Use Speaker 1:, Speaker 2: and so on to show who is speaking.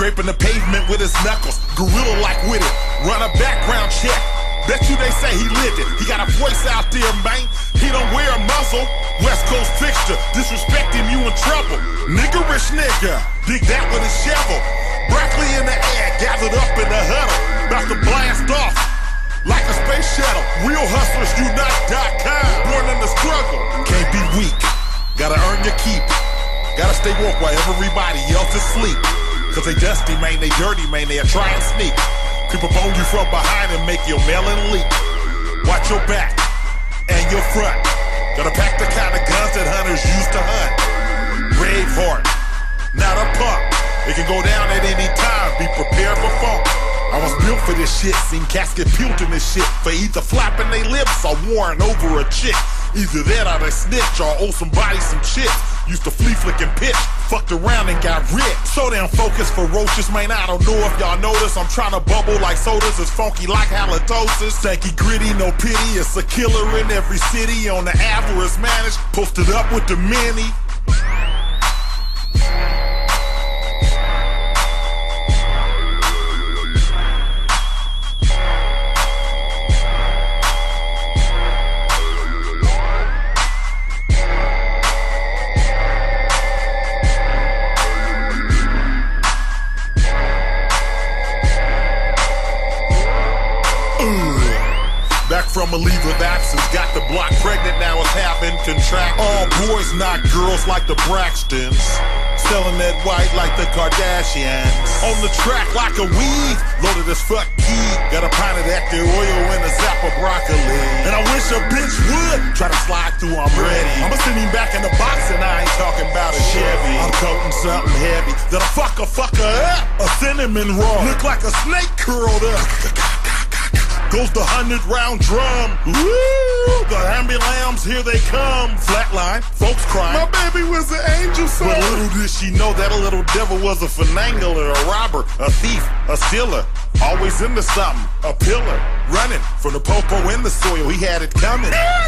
Speaker 1: Gripping the pavement with his knuckles, gorilla like with it. Run a background check. Bet you they say he lived it. He got a voice out there, man. He don't wear a muzzle. West Coast fixture. Disrespect him, you in trouble. Niggerish nigga. Dig that with a shovel. Broccoli in the air, gathered up in the huddle. About to blast off. Like a space shuttle. Real hustlers unite.com. Born in the struggle. Can't be weak. Gotta earn your keep. Gotta stay woke while everybody else is asleep. Cause they dusty, man, they dirty, man, they try and sneak. Up on you from behind and make your melon leak. Watch your back and your front. Gotta pack the kind of guns that hunters used to hunt. Braveheart, not a punk. It can go down at any time, be prepared for funk. I was built for this shit, seen casket in this shit. For either flapping they lips or warring over a chick. Either that or they snitch or owe somebody some chips. Used to flea flick and pitch, fucked around and got ripped. So damn focused, ferocious, man. I don't know if y'all notice. I'm trying to bubble like sodas, it's funky like halitosis. Stanky gritty, no pity. It's a killer in every city on the avarice managed. Posted up with the many. Back from a leave of absence, got the block pregnant, now it's having contract. All boys, not girls like the Braxtons. Selling that white like the Kardashians. On the track like a weed, loaded as fuck key. Got a pint of that oil and a zap of broccoli. And I wish a bitch would try to slide through, I'm ready. I'ma send him back in the box and I ain't talking about a Chevy. I'm coating something heavy that'll fuck a fucker up. A cinnamon roll, look like a snake curled up. Goes the hundred round drum. Woo! The ambulance, here they come. Flatline, folks cry.
Speaker 2: My baby was an angel, son.
Speaker 1: But little did she know that a little devil was a finangler, a robber, a thief, a stealer. Always into something, a pillar. Running from the popo in the soil, he had it coming.